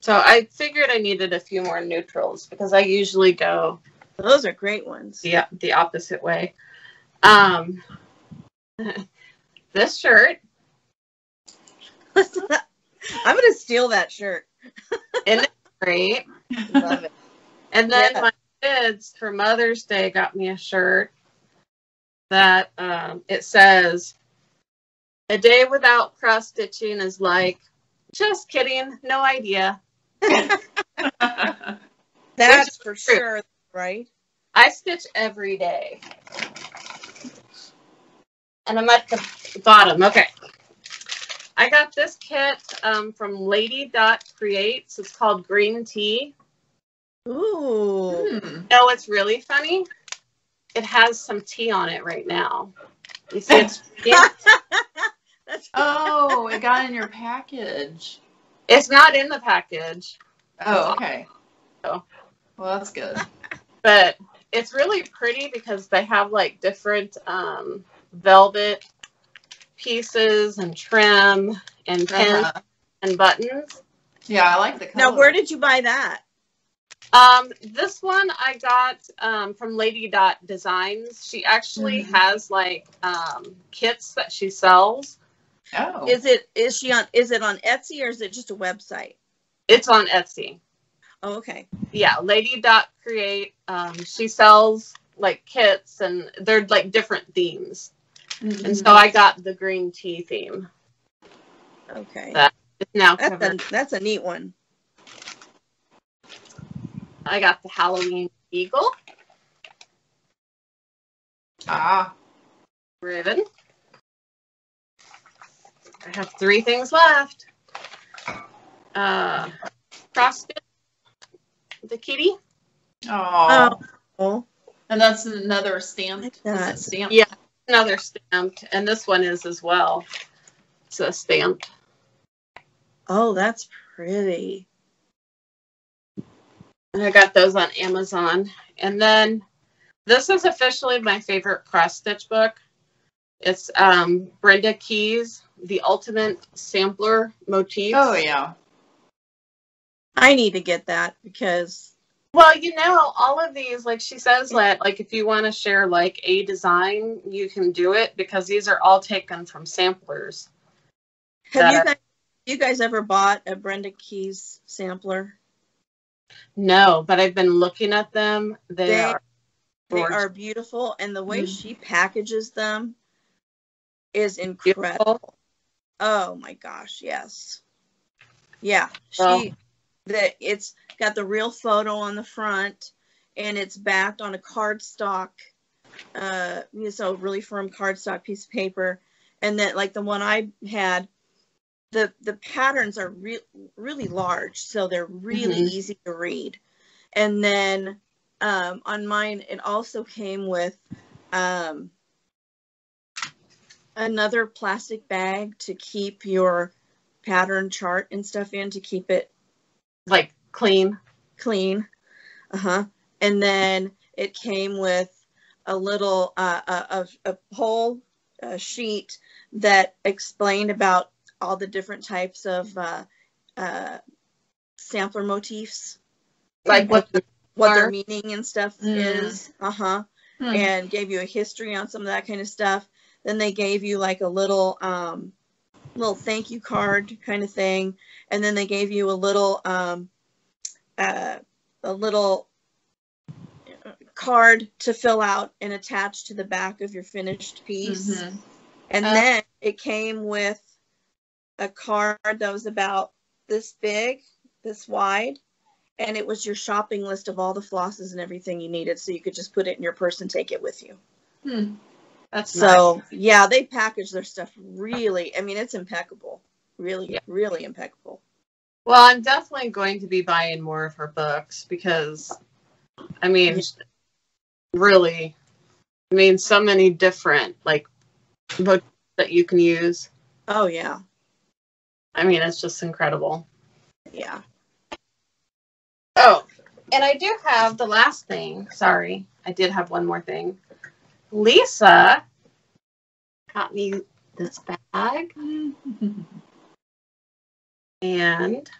So I figured I needed a few more neutrals because I usually go Those are great ones. the the opposite way. Um, this shirt, I'm gonna steal that shirt. Great. Love it. And then Yeah. my kids for Mother's Day got me a shirt that um, it says, "A day without cross stitching is like." Just kidding. No idea. That's for true. sure, right? I stitch every day. And I'm at the bottom. Okay. I got this kit um, from Lady Dot Creates. It's called Green Tea. Ooh. Hmm. No, it's really funny. It has some tea on it right now. You see, it's yeah, That's Oh, it got in your package. it's not in the package, Oh, okay. Oh. Well, that's good. but it's really pretty because they have like different um, velvet pieces and trim and pins Uh-huh. and buttons. Yeah, I like the color. now. Where did you buy that? Um, this one I got um, from Lady Dot Designs. She actually Mhm. has like um, kits that she sells. Oh. Is it is she on? Is it on Etsy or is it just a website? It's on Etsy. Oh, okay. Yeah, Lady Dot Create. Um, she sells like kits and they're like different themes. Mhm. And so I got the green tea theme. Okay. That- now That's a that's a neat one. I got the Halloween eagle ah. Raven. I have three things left. Uh, frosted the kitty. Oh. Oh, And that's another stamp. Like that. it stamped? Yeah. Another stamped, and this one is as well. It's a stamped. oh, that's pretty. And I got those on Amazon. And then this is officially my favorite cross stitch book. It's um, Brenda Keyes, The Ultimate Sampler Motif. Oh yeah. I need to get that because Well, you know, all of these, like she says that, like if you want to share like a design, you can do it because these are all taken from samplers. have you guys you guys ever bought a Brenda Keyes sampler? No, but I've been looking at them. They, They- are They are beautiful, and the way Mm. she packages them is incredible. beautiful. Oh my gosh, yes. Yeah, she Well- that it's got the real photo on the front and it's backed on a cardstock uh so really firm cardstock piece of paper and then like the one I had the the patterns are re- really large so they're really Mhm. easy to read. And then um on mine it also came with um another plastic bag to keep your pattern chart and stuff in to keep it like clean. clean. Uh huh. And then it came with a little uh, a, a, a whole uh, sheet that explained about all the different types of uh, uh, sampler motifs, Like what the what their meaning and stuff Mm. is. Uh huh. Hmm. and gave you a history on some of that kind of stuff. Then they gave you like a little um, little thank you card kind of thing, and then they gave you a little um, uh, a little uh, card to fill out and attach to the back of your finished piece. Mhm. And Uh. then it came with a card that was about this big, this wide, and it was your shopping list of all the flosses and everything you needed, so you could just put it in your purse and take it with you. Hmm. that's So yeah, they package their stuff really. I mean, it's impeccable. Really, Yeah. really impeccable. Well, I'm definitely going to be buying more of her books because, I mean, really, I mean, so many different like books that you can use. Oh yeah, I mean, it's just incredible. yeah. Oh, and I do have the last thing. Sorry, I did have one more thing. Lisa got me this bag and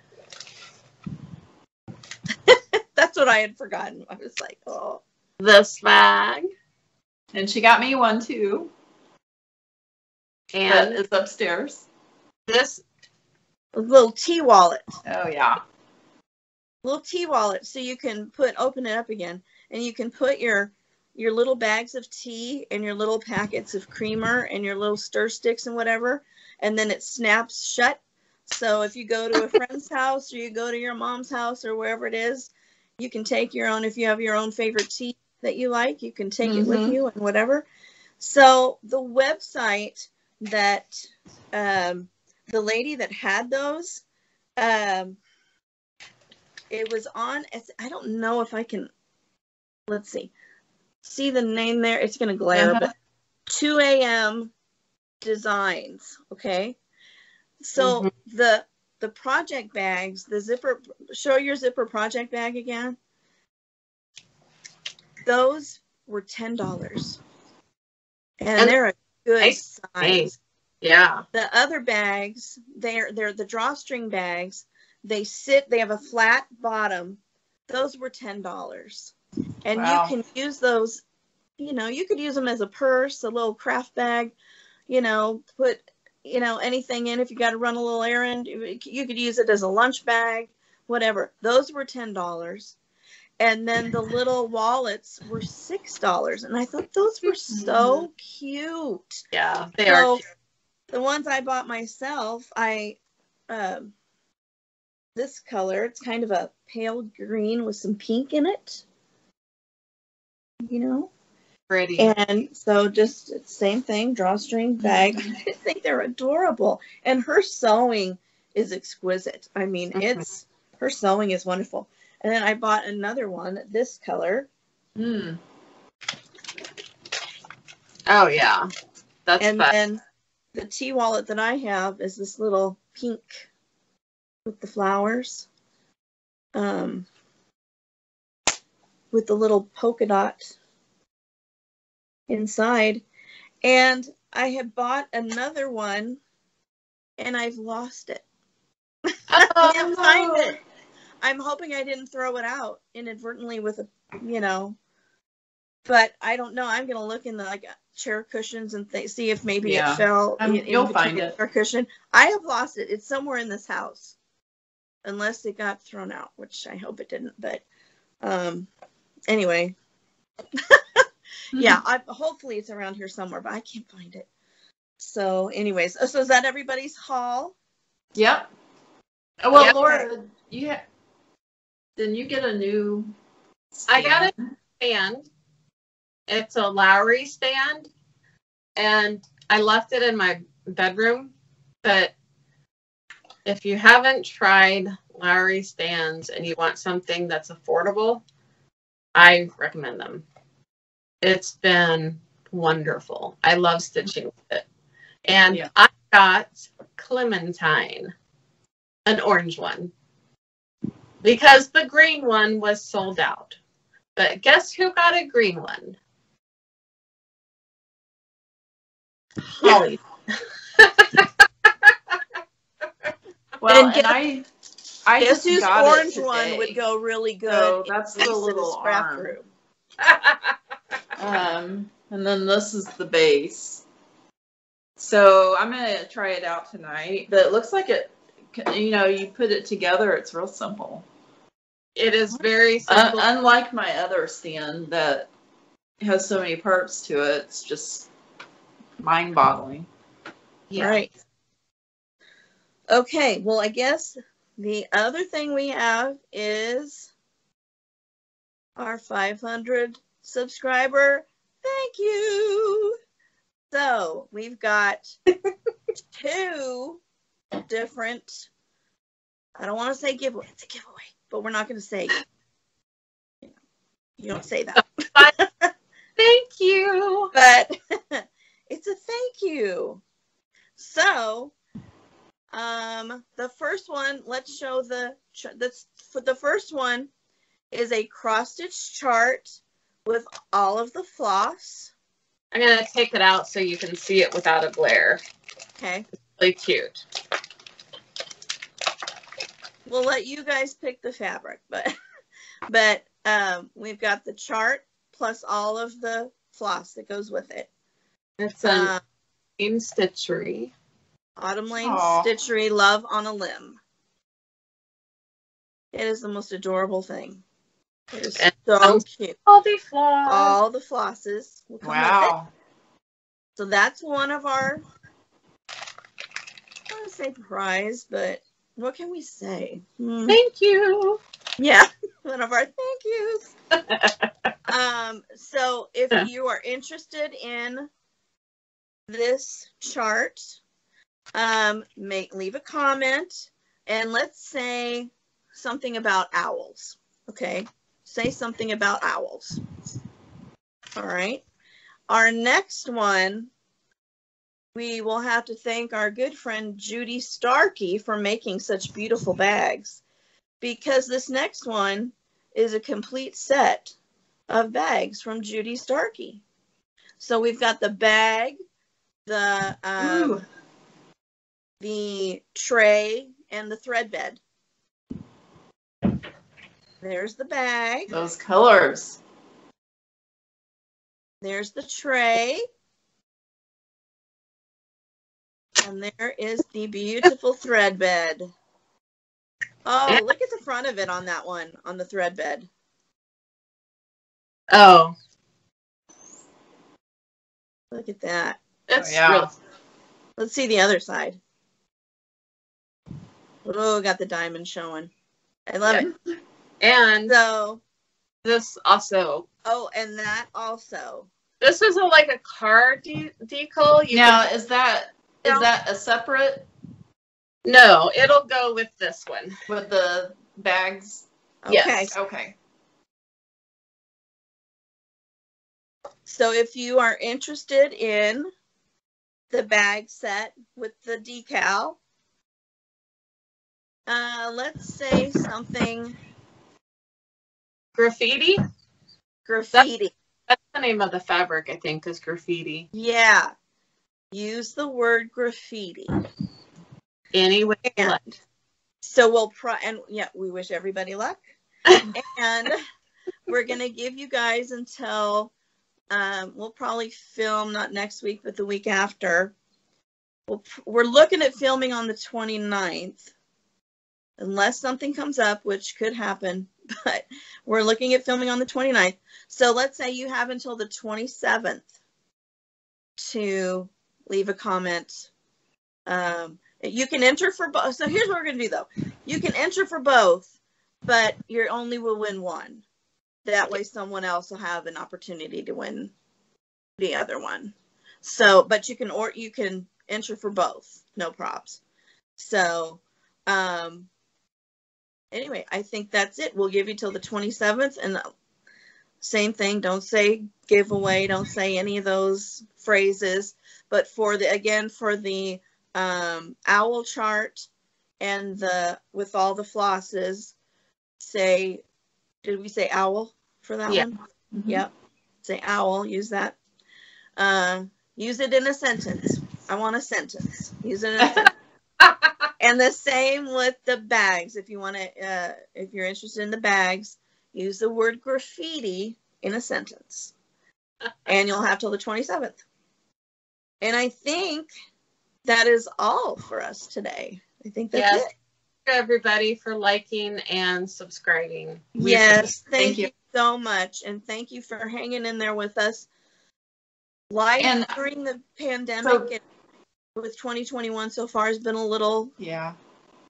That's what I had forgotten. I was like, oh, this bag And she got me one too. That and is upstairs. this little tea wallet, Oh yeah. little tea wallet, so you can put open it up again, and you can put your your little bags of tea and your little packets of creamer and your little stir sticks and whatever, and then it snaps shut. So if you go to a friend's house or you go to your mom's house or wherever it is, you can take your own. If you have your own favorite tea that you like, you can take it with Mhm. you and whatever. So the website that um, the lady that had those, um, it was on. I don't know if I can. Let's see. See the name there? It's going to glare, Uh-huh. but 2 a.m. designs. Okay. So Mhm. the the project bags, the zipper. Show your zipper project bag again. Those were ten dollars, and, And they're a good nice size. Yeah. The other bags, they're they're the drawstring bags. They sit. They have a flat bottom. Those were ten dollars, and Wow. you can use those. You know, you could use them as a purse, a little craft bag. You know, put you know anything in if you got to run a little errand. You could use it as a lunch bag, whatever. Those were ten dollars, and then the little wallets were six dollars. And I thought those were so mm-hmm. cute Yeah. They are. so the ones I bought myself, I um this color, it's kind of a pale green with some pink in it. You know? pretty. And so just same thing, drawstring bag. I think they're adorable. And her sewing is exquisite. I mean, Mhm. it's her sewing is wonderful. And then I bought another one, this color. Hmm. oh yeah. That's and fun. then the tea wallet that I have is this little pink with the flowers. Um with the little polka dot inside. And I had bought another one and I've lost it. I can't find it. I'm hoping I didn't throw it out inadvertently with a, you know. But I don't know. I'm gonna look in the like chair cushions and th- see if maybe Yeah. it fell. Um, in- in you'll between find it. Chair cushion. I have lost it. It's somewhere in this house, unless it got thrown out, which I hope it didn't. But um, anyway, yeah. I, hopefully it's around here somewhere, but I can't find it. So, anyways, so is that everybody's haul? Yep. Oh, well, Yeah. Laura, you ha- didn't you get a new? I got stand? stand. It's a Lowry stand, and I left it in my bedroom. But if you haven't tried Lowry stands and you want something that's affordable, I recommend them. It's been wonderful. I love stitching with it. And Yeah. I got Clementine, an orange one, because the green one was sold out. But guess who got a green one? Holly. Well, And and, I, I Guess just whose orange it one would go really good? So that's the little scrap arm. room. Um, and then this is the base. So I'm gonna try it out tonight. But it looks like it. You know, you put it together, it's real simple. it is very Un- simple. unlike my other stand that has so many parts to it, it's just mind-boggling. Yeah. Right. Okay, well, I guess the other thing we have is our 500 subscriber. Thank you. So we've got two different, I don't want to say giveaway, it's a giveaway, but we're not going to say, you, know, you don't say that. Thank you. but it's a thank you. So, um, the first one, let's show the that's for the first one is a cross stitch chart with all of the floss. I'm gonna take it out so you can see it without a glare. Okay, It's Really cute. we'll let you guys pick the fabric, but but um, we've got the chart plus all of the floss that goes with it. It's a Uh, green stitchery. Autumn Lane Aw. Stitchery Love on a Limb. It is the most adorable thing. It is And so sounds- cute. All the flaws. All the flosses will come with it. Wow. So that's one of our, I want to say prize, but what can we say? Hmm. Thank you. Yeah, one of our thank yous. um, so if you are interested in this chart, um, make leave a comment and let's say something about owls. Okay, say something about owls. All right. Our next one, we will have to thank our good friend Judy Starkey for making such beautiful bags because this next one is a complete set of bags from Judy Starkey. So we've got the bag, the um, the tray, and the thread bed. There's the bag. Those colors. There's the tray. And there is the beautiful thread bed. Oh, look at the front of it on that one, on the thread bed. Oh, Look at that. That's yeah. real. Let's see the other side. Oh, got the diamond showing. I love Yeah. it. And So, this also, oh, and that also. this is a, like a car de- decal. You Now, can- is that is No. that a separate no, it'll go with this one. with the bags? Okay. Yes. Okay. So if you are interested in the bag set with the decal, uh, let's say something Graffiti. graffiti. That's the name of the fabric, I think, is graffiti. Yeah. Use the word graffiti. Anyway, And so we'll pro and yeah, we wish everybody luck. and we're gonna give you guys until um, we'll probably film not next week but the week after. we'll, we're looking at filming on the 29th unless something comes up, which could happen, but we're looking at filming on the 29th. So let's say you have until the 27th to leave a comment. Um, you can enter for both. So here's what we're going to do though. You can enter for both, but you only will win one. That way someone else will have an opportunity to win the other one. So, but you can or you can enter for both. No props. So, um anyway, I think that's it. We'll give you till the 27th and uh, same thing, don't say giveaway, don't say any of those phrases, but for the again for the um, owl chart and the with all the flosses say did we say owl for that Yeah. one? Mhm. yep. Say owl use that. Um, use it in a sentence. I want a sentence. Use it in a sentence. And the same with the bags. If you want to uh, if you're interested in the bags use the word graffiti in a sentence. And you'll have till the 27th and i think that is all for us today. I think that's Yes. it everybody for liking and subscribing. We yes thank, Thank you. you. so much and thank you for hanging in there with us live And- during the pandemic So- and with 2021 so far has been a little Yeah.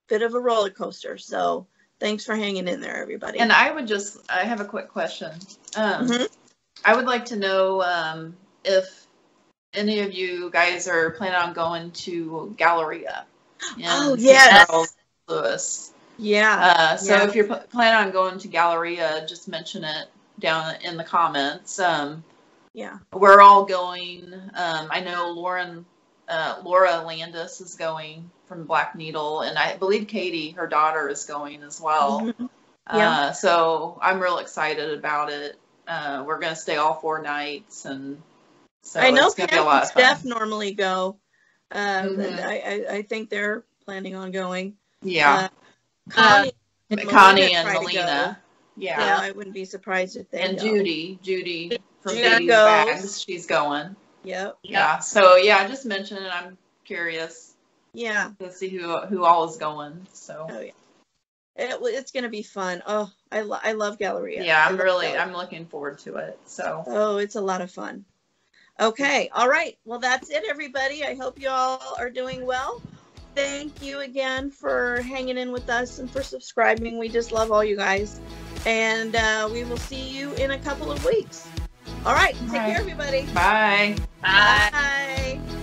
bit of a roller coaster so thanks for hanging in there everybody And I would just, I have a quick question. Um, Mhm. I would like to know um, if any of you guys are planning on going to Galleria. in Oh, St. yes. Louis. yeah Uh, so Yeah. if you're pl- planning on going to Galleria, just mention it down in the comments. Um, yeah we're all going. Um, I know Lauren, uh, Laura Landis is going from Black Needle, and I believe Katie, her daughter, is going as well. Mhm. Yeah. Uh, so I'm real excited about it. Uh, we're gonna stay all four nights, and so i know it's gonna be a lot of fun. steph normally go um Mhm. I, I i think they're planning on going Yeah, uh, connie and Connie Melina and Melina. Yeah. yeah i wouldn't be surprised if they and go. Judy, Judy from Judy Katie's. Bags, she's going. yep Yeah. So yeah, I just mention it. I'm curious. Yeah. to see who who all is going. So Oh yeah. It, it's gonna be fun. Oh, I lo- I love Galleria. yeah, I I'm really Galleria. I'm looking forward to it. So Oh, it's a lot of fun. Okay, all right. Well, that's it, everybody. I hope you all are doing well. Thank you again for hanging in with us and for subscribing. We just love all you guys. And uh, we will see you in a couple of weeks. All right, take All right. care, everybody. bye. Bye. Bye.